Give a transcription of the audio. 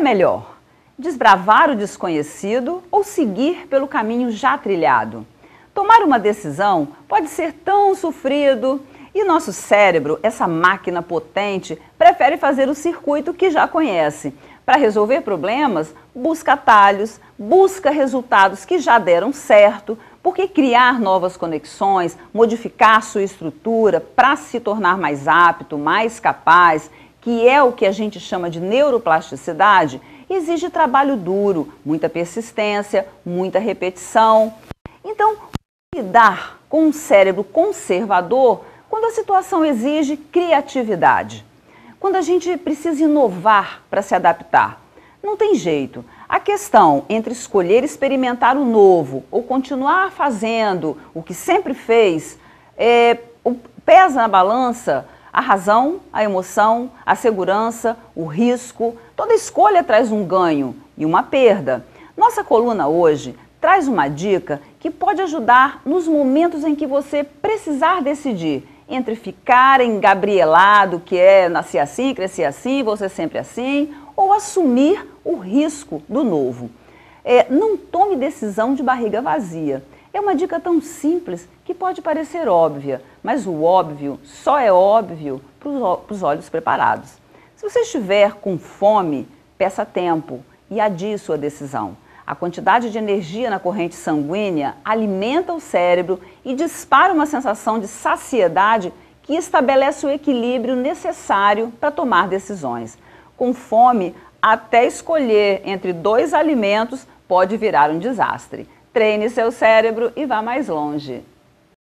melhor? Desbravar o desconhecido ou seguir pelo caminho já trilhado? Tomar uma decisão pode ser tão sofrido e nosso cérebro, essa máquina potente, prefere fazer o circuito que já conhece. Para resolver problemas, busca atalhos, busca resultados que já deram certo, porque criar novas conexões, modificar sua estrutura para se tornar mais apto, mais capaz, que é o que a gente chama de neuroplasticidade, exige trabalho duro, muita persistência, muita repetição. Então, lidar com um cérebro conservador quando a situação exige criatividade, quando a gente precisa inovar para se adaptar. Não tem jeito. A questão entre escolher experimentar o novo ou continuar fazendo o que sempre fez é, pesa na balança a razão, a emoção, a segurança, o risco. Toda escolha traz um ganho e uma perda. Nossa coluna hoje traz uma dica que pode ajudar nos momentos em que você precisar decidir entre ficar engabrielado, que é nascer assim, crescer assim, você sempre assim, ou assumir o risco do novo. É, não tome decisão de barriga vazia. É uma dica tão simples que pode parecer óbvia, mas o óbvio só é óbvio para os olhos preparados. Se você estiver com fome, peça tempo e adie sua decisão. A quantidade de energia na corrente sanguínea alimenta o cérebro e dispara uma sensação de saciedade que estabelece o equilíbrio necessário para tomar decisões. Com fome, até escolher entre dois alimentos pode virar um desastre. Treine seu cérebro e vá mais longe.